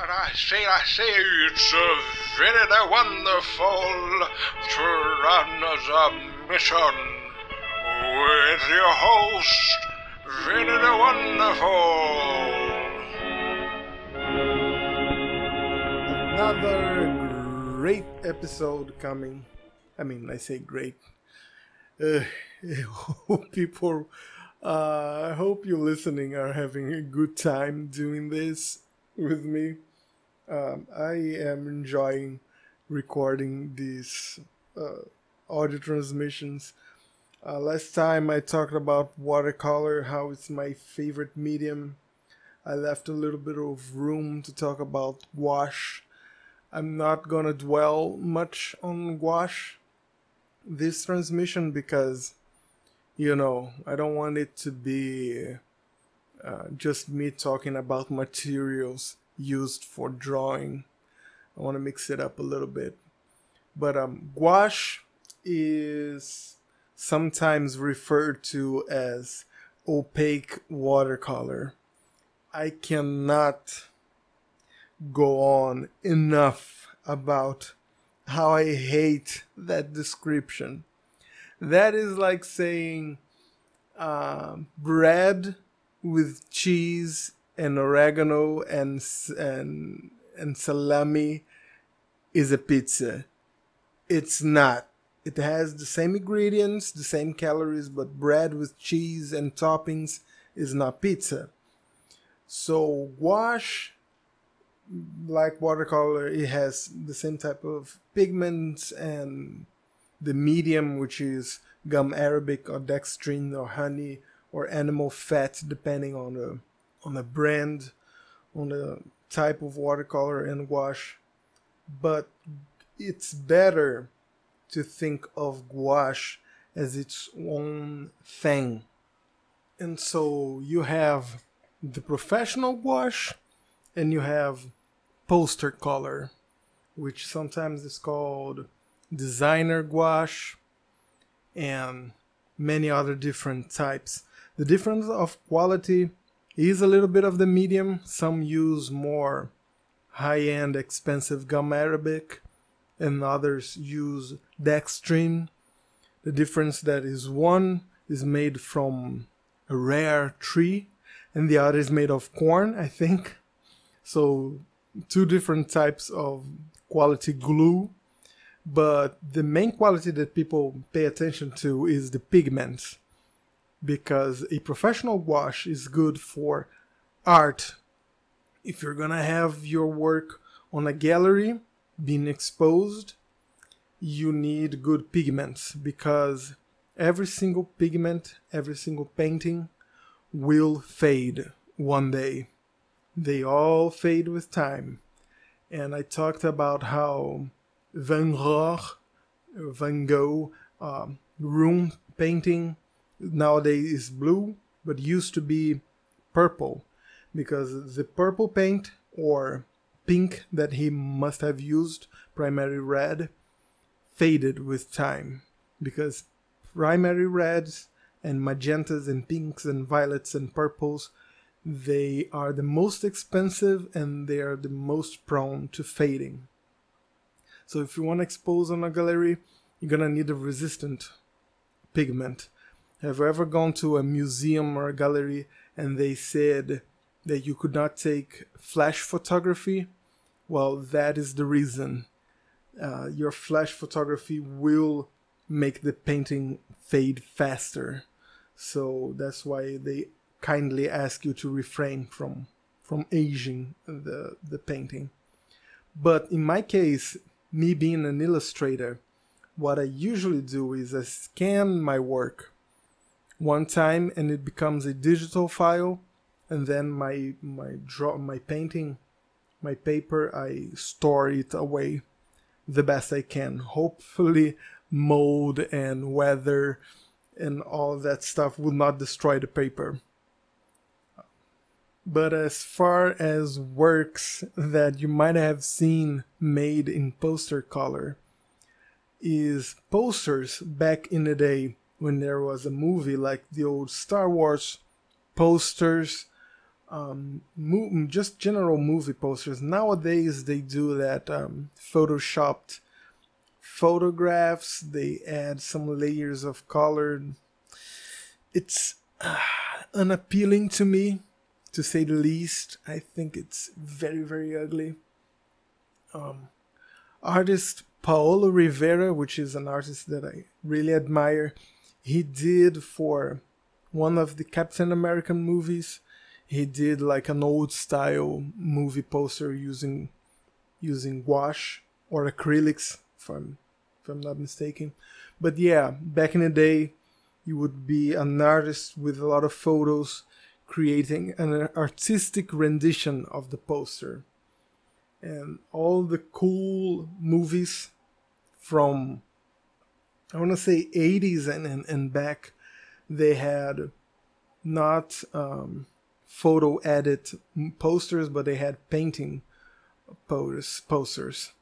But I say, I say, it's a very wonderful to run a mission with your host, very wonderful. Another great episode coming. I mean, I say great. Uh, people, uh, I hope you listening are having a good time doing this with me. Um, I am enjoying recording these uh, audio transmissions. Uh, last time I talked about watercolor, how it's my favorite medium. I left a little bit of room to talk about gouache. I'm not gonna dwell much on gouache this transmission because, you know, I don't want it to be uh, just me talking about materials used for drawing. I want to mix it up a little bit. But um, gouache is sometimes referred to as opaque watercolor. I cannot go on enough about how I hate that description. That is like saying uh, bread with cheese and oregano and and and salami is a pizza. It's not. It has the same ingredients, the same calories, but bread with cheese and toppings is not pizza. So gouache, like watercolor, it has the same type of pigments and the medium, which is gum arabic or dextrin or honey or animal fat, depending on the on the brand, on the type of watercolor and gouache. But it's better to think of gouache as its own thing. And so you have the professional gouache and you have poster color, which sometimes is called designer gouache and many other different types. The difference of quality is a little bit of the medium. Some use more high-end expensive gum arabic and others use dextrine. The difference that is one is made from a rare tree and the other is made of corn, I think. So two different types of quality glue. But the main quality that people pay attention to is the pigments because a professional gouache is good for art. If you're gonna have your work on a gallery being exposed, you need good pigments because every single pigment, every single painting will fade one day. They all fade with time. And I talked about how Van Gogh, Van Gogh, um, room painting nowadays is blue, but used to be purple because the purple paint or pink that he must have used, primary red, faded with time because primary reds and magentas and pinks and violets and purples they are the most expensive and they are the most prone to fading. So if you want to expose on a gallery, you're gonna need a resistant pigment have you ever gone to a museum or a gallery and they said that you could not take flash photography? Well, that is the reason. Uh, your flash photography will make the painting fade faster. So that's why they kindly ask you to refrain from from aging the the painting. But in my case, me being an illustrator, what I usually do is I scan my work one time and it becomes a digital file. And then my my draw my painting my paper I store it away the best I can. Hopefully mold and weather and all that stuff will not destroy the paper. But as far as works that you might have seen made in poster color is posters back in the day when there was a movie like the old Star Wars posters um, just general movie posters. Nowadays, they do that um, photoshopped photographs. They add some layers of color. It's uh, unappealing to me, to say the least. I think it's very, very ugly. Um, artist Paolo Rivera, which is an artist that I really admire, he did for one of the Captain American movies he did like an old style movie poster using using gouache or acrylics if I'm if I'm not mistaken. But yeah, back in the day you would be an artist with a lot of photos creating an artistic rendition of the poster. And all the cool movies from I want to say 80s and, and, and back, they had not um, photo edit posters, but they had painting posters. posters.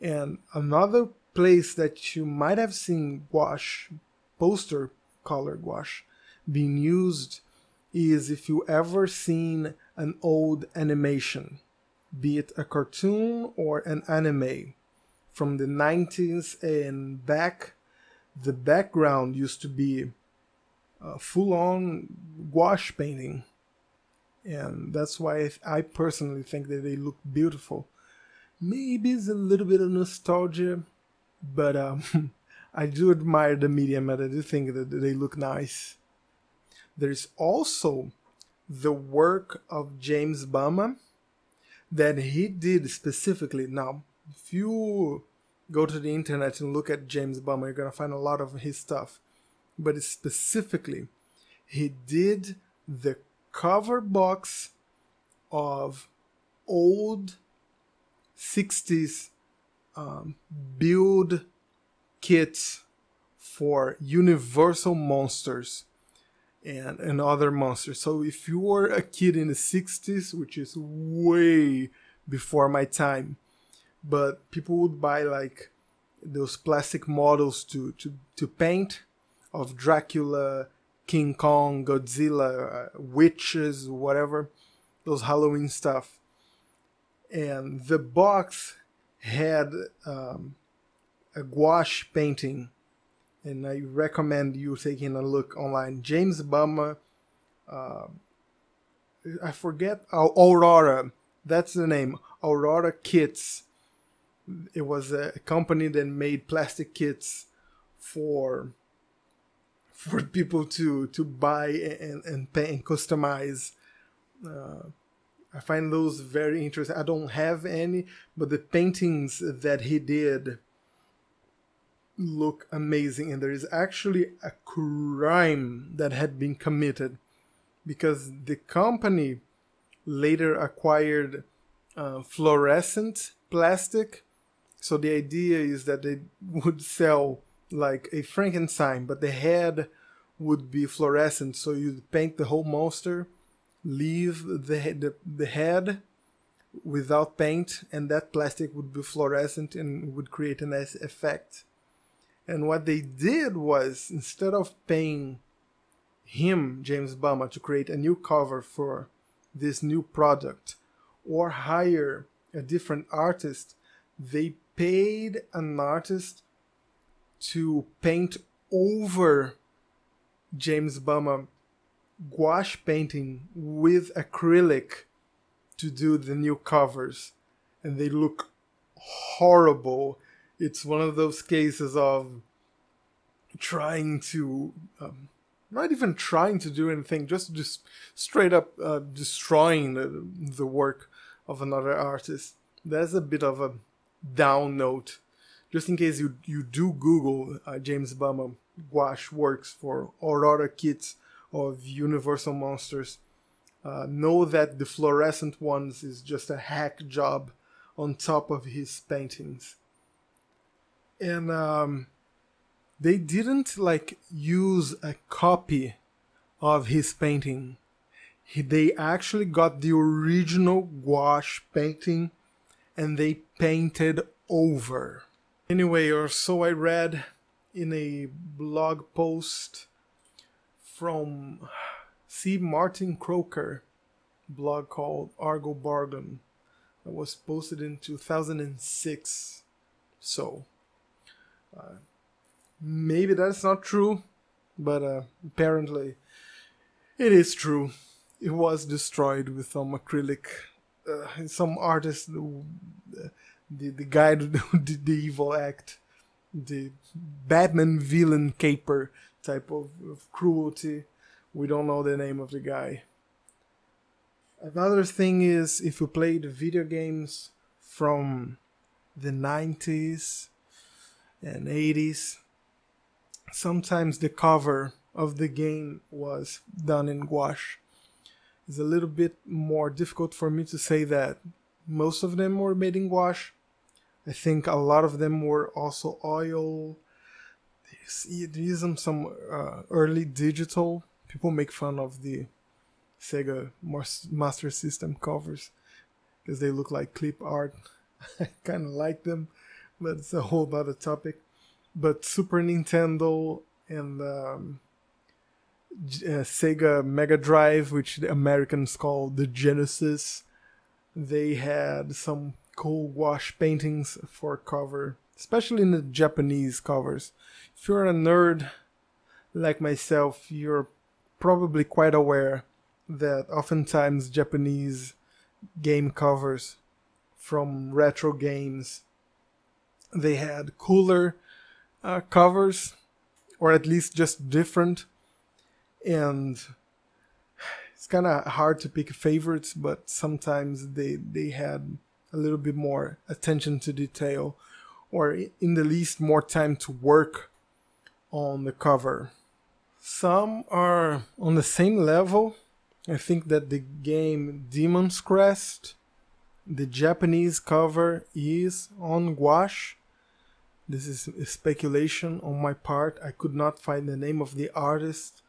And another place that you might have seen gouache, poster color gouache, being used is if you ever seen an old animation, be it a cartoon or an anime from the 90s and back, the background used to be full on gouache painting and that's why I personally think that they look beautiful. Maybe it's a little bit of nostalgia, but um, I do admire the medium and I do think that they look nice. There's also the work of James Bama that he did specifically. Now, if you go to the internet and look at James Bama, you're gonna find a lot of his stuff. But specifically, he did the cover box of old 60s um, build kits for Universal Monsters and, and other monsters. So if you were a kid in the 60s, which is way before my time, but people would buy like those plastic models to, to, to paint of Dracula, King Kong, Godzilla, uh, witches, whatever, those Halloween stuff. And the box had um, a gouache painting, and I recommend you taking a look online. James Bama, uh, I forget, Aurora, that's the name, Aurora Kits. It was a company that made plastic kits for for people to to buy and and pay and customize. Uh, I find those very interesting. I don't have any, but the paintings that he did look amazing. And there is actually a crime that had been committed because the company later acquired uh, fluorescent plastic. So the idea is that they would sell like a Frankenstein, but the head would be fluorescent. So you'd paint the whole monster, leave the the, the head without paint, and that plastic would be fluorescent and would create a nice effect. And what they did was instead of paying him, James Bama, to create a new cover for this new product or hire a different artist, they paid an artist to paint over James Bama gouache painting with acrylic to do the new covers and they look horrible. It's one of those cases of trying to um, not even trying to do anything just just straight up uh, destroying the, the work of another artist. There's a bit of a down note just in case you you do Google uh, James Bama gouache works for Aurora kits of Universal Monsters, uh, know that the fluorescent ones is just a hack job on top of his paintings. And um, they didn't like use a copy of his painting. He, they actually got the original gouache painting and they painted over. Anyway, or so I read in a blog post from C. Martin Croker blog called Argo Bargain that was posted in 2006. So, uh, maybe that's not true, but uh, apparently it is true. It was destroyed with some acrylic. Uh, some artist, uh, the, the guy who did the evil act, the Batman villain caper type of, of cruelty. We don't know the name of the guy. Another thing is if you played video games from the 90s and 80s, sometimes the cover of the game was done in gouache. It's a little bit more difficult for me to say that most of them were made in gouache. I think a lot of them were also oil. There's some uh, early digital. People make fun of the Sega Master System covers because they look like clip art. I kind of like them, but it's a whole other topic. But Super Nintendo and um, uh, Sega Mega Drive, which the Americans call the Genesis, they had some cool gouache paintings for cover, especially in the Japanese covers. If you're a nerd like myself, you're probably quite aware that oftentimes Japanese game covers from retro games they had cooler uh, covers or at least just different and it's kind of hard to pick favorites but sometimes they they had a little bit more attention to detail or in the least more time to work on the cover some are on the same level I think that the game Demon's Crest, the Japanese cover is on gouache. This is speculation on my part. I could not find the name of the artist,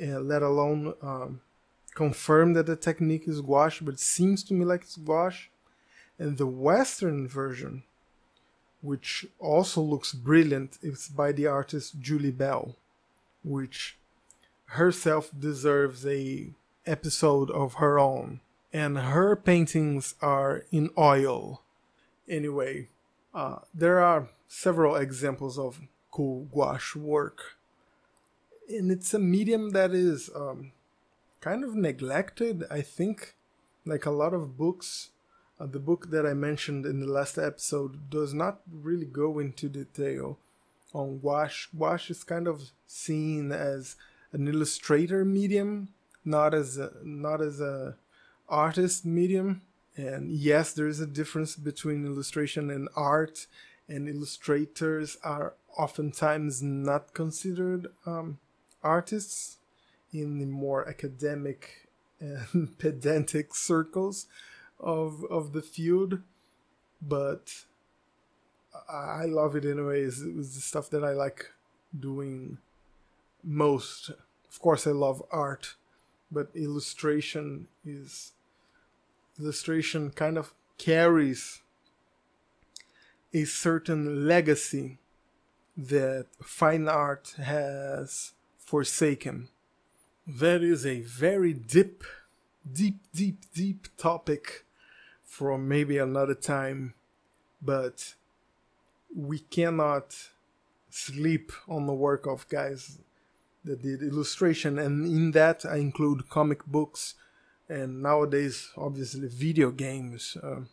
uh, let alone um, confirm that the technique is gouache, but it seems to me like it's gouache. And the Western version, which also looks brilliant, is by the artist Julie Bell, which herself deserves a episode of her own. And her paintings are in oil. Anyway, uh, there are several examples of cool gouache work. And it's a medium that is um, kind of neglected, I think. Like a lot of books, uh, the book that I mentioned in the last episode does not really go into detail on gouache. Gouache is kind of seen as an illustrator medium not as a, not as a artist medium. And yes, there is a difference between illustration and art, and illustrators are oftentimes not considered um, artists in the more academic and pedantic circles of of the field. But I love it anyways. It was the stuff that I like doing most. Of course, I love art but illustration is illustration kind of carries a certain legacy that fine art has forsaken. That is a very deep, deep, deep, deep topic for maybe another time, but we cannot sleep on the work of guys that did illustration, and in that I include comic books and nowadays, obviously, video games. Uh,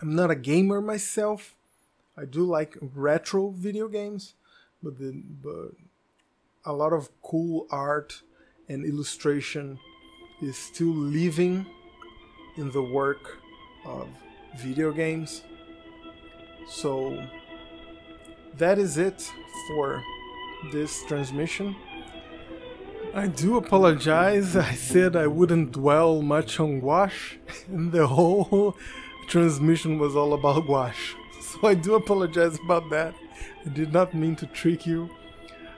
I'm not a gamer myself. I do like retro video games, but the but a lot of cool art and illustration is still living in the work of video games. So that is it for this transmission. I do apologize. I said I wouldn't dwell much on gouache, and the whole transmission was all about gouache. So I do apologize about that. I did not mean to trick you.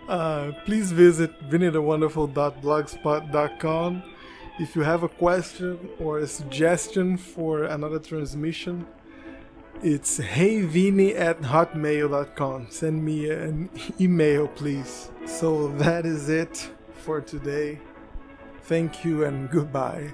Uh, please visit vinydewonderful.blogspot.com if you have a question or a suggestion for another transmission. It's heyvinny at hotmail.com. Send me an email, please. So that is it for today. Thank you and goodbye.